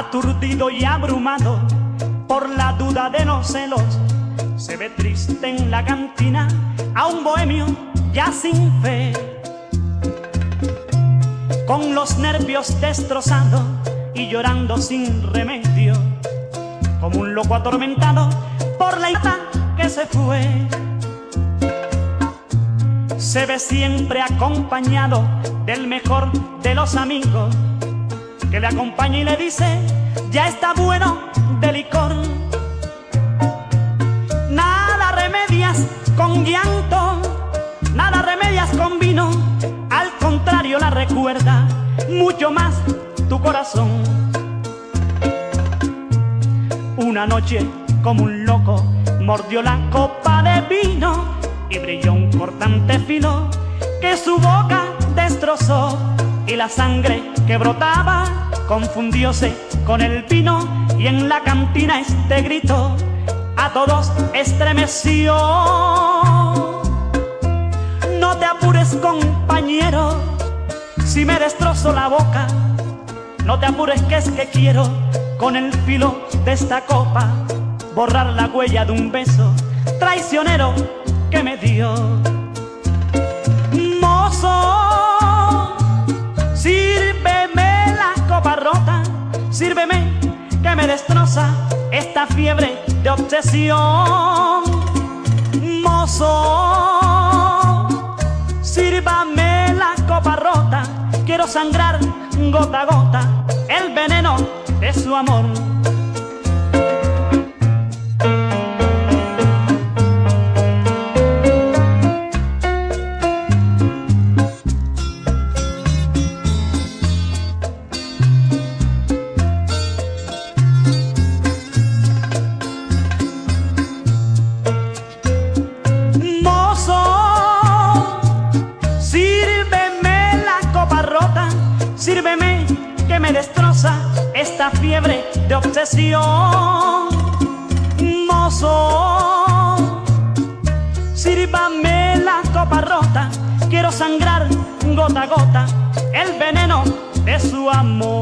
aturdido y abrumado por la duda de los celos, se ve triste en la cantina a un bohemio ya sin fe, con los nervios destrozados y llorando sin remedio, como un loco atormentado por la ira que se fue. Se ve siempre acompañado del mejor de los amigos, que le acompaña y le dice, ya está bueno de licor. Nada remedias con llanto, nada remedias con vino, al contrario la recuerda mucho más tu corazón. Una noche como un loco mordió la copa de vino y brilló un cortante filo que su boca destrozó y la sangre que brotaba confundióse con el vino y en la cantina este grito a todos estremeció. No te apures compañero, si me destrozo la boca, no te apures que es que quiero con el filo de esta copa borrar la huella de un beso traicionero que me dio. Mozo, sírveme que me destroza esta fiebre de obsesión. Mozo, sírvame la copa rota, quiero sangrar gota a gota el veneno de su amor. Sírveme que me destroza esta fiebre de obsesión. Mozo, sírvame la copa rota, quiero sangrar gota a gota el veneno de su amor.